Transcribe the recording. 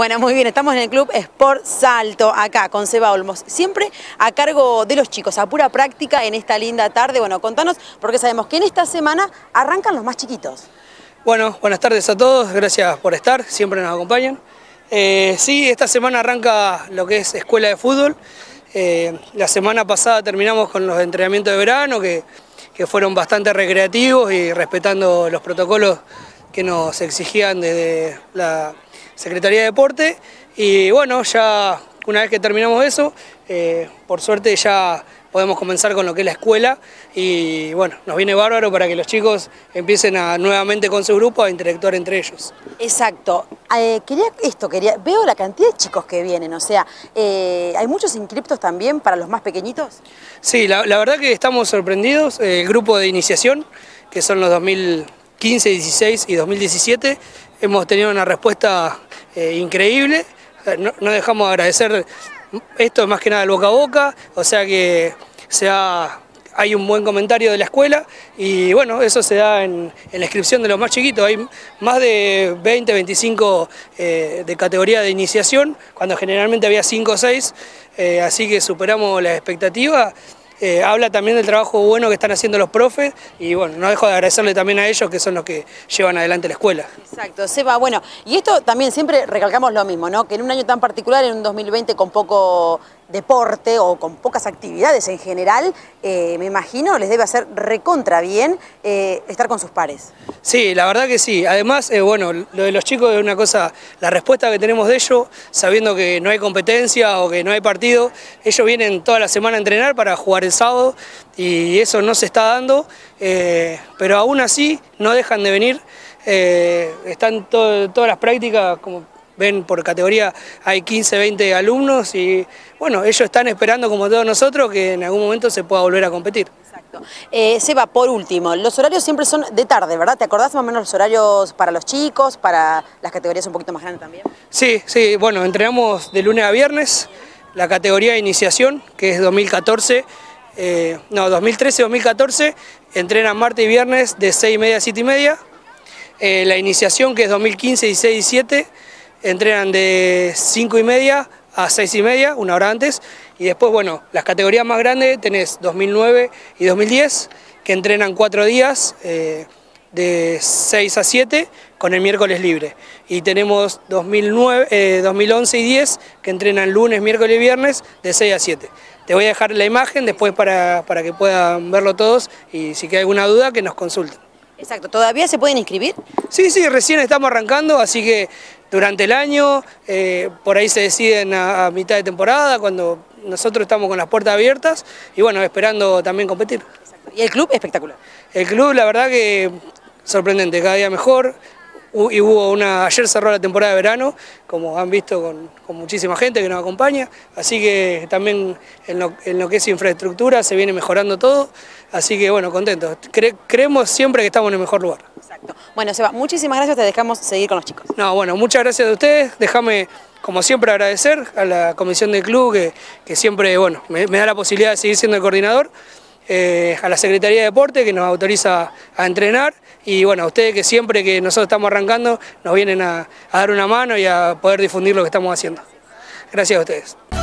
Bueno, muy bien, estamos en el Club Sport Salto, acá con Seba Olmos, siempre a cargo de los chicos, a pura práctica en esta linda tarde. Bueno, contanos, porque sabemos que en esta semana arrancan los más chiquitos. Bueno, buenas tardes a todos, gracias por estar, siempre nos acompañan. Eh, sí, esta semana arranca lo que es escuela de fútbol. Eh, la semana pasada terminamos con los entrenamientos de verano, que, que fueron bastante recreativos y respetando los protocolos que nos exigían desde la Secretaría de Deporte y bueno, ya una vez que terminamos eso, eh, por suerte ya podemos comenzar con lo que es la escuela y bueno, nos viene bárbaro para que los chicos empiecen a, nuevamente con su grupo a interactuar entre ellos. Exacto. Eh, quería esto, quería, veo la cantidad de chicos que vienen, o sea, eh, ¿hay muchos inscriptos también para los más pequeñitos? Sí, la, la verdad que estamos sorprendidos, el grupo de iniciación, que son los 2015, 16 y 2017, hemos tenido una respuesta eh, increíble. No, dejamos de agradecer esto más que nada el boca a boca, o sea que hay un buen comentario de la escuela y bueno, eso se da en, la inscripción de los más chiquitos. Hay más de 20, 25 eh, de categoría de iniciación, cuando generalmente había 5 o 6, eh, así que superamos la expectativa eh, habla también del trabajo bueno que están haciendo los profes y bueno, no dejo de agradecerle también a ellos que son los que llevan adelante la escuela. Exacto, Seba, bueno, y esto también siempre recalcamos lo mismo, ¿no? Que en un año tan particular, en un 2020 con poco deporte o con pocas actividades en general, eh, me imagino les debe hacer recontra bien eh, estar con sus pares. Sí, la verdad que sí. Además, eh, bueno, lo de los chicos es una cosa, la respuesta que tenemos de ellos, sabiendo que no hay competencia o que no hay partido, ellos vienen toda la semana a entrenar para jugar el sábado y eso no se está dando, pero aún así no dejan de venir. están todas las prácticas como ven por categoría hay 15, 20 alumnos y bueno, ellos están esperando como todos nosotros que en algún momento se pueda volver a competir. Exacto. Eh, Seba, por último, los horarios siempre son de tarde, ¿verdad? ¿Te acordás más o menos los horarios para los chicos, para las categorías un poquito más grandes también? Sí, sí, bueno, entrenamos de lunes a viernes, la categoría de iniciación, que es 2014, eh, no, 2013-2014, entrenan martes y viernes de 6 y media a 7 y media, eh, la iniciación que es 2015, 16 y 17, entrenan de 5 y media a 6 y media, una hora antes, y después, bueno, las categorías más grandes tenés 2009 y 2010, que entrenan cuatro días, eh, de 6 a 7, con el miércoles libre. Y tenemos 2009, 2011 eh, y 10, que entrenan lunes, miércoles y viernes, de 6 a 7. Te voy a dejar la imagen después para, para que puedan verlo todos, y si queda alguna duda, que nos consulten. Exacto, ¿todavía se pueden inscribir? Sí, sí, recién estamos arrancando, así que durante el año, eh, por ahí se deciden a, mitad de temporada, cuando nosotros estamos con las puertas abiertas y bueno, esperando también competir. Y el club espectacular. El club, la verdad que sorprendente, cada día mejor. Y hubo una, ayer cerró la temporada de verano, como han visto con, muchísima gente que nos acompaña, así que también en lo, que es infraestructura se viene mejorando todo, así que bueno, contentos. creemos siempre que estamos en el mejor lugar. Bueno, Seba, muchísimas gracias, te dejamos seguir con los chicos. No, bueno, muchas gracias a ustedes, déjame como siempre agradecer a la comisión del club que, siempre bueno, me, da la posibilidad de seguir siendo el coordinador, eh, a la Secretaría de Deporte que nos autoriza a entrenar y bueno, a ustedes que siempre que nosotros estamos arrancando nos vienen a dar una mano y a poder difundir lo que estamos haciendo. Gracias a ustedes.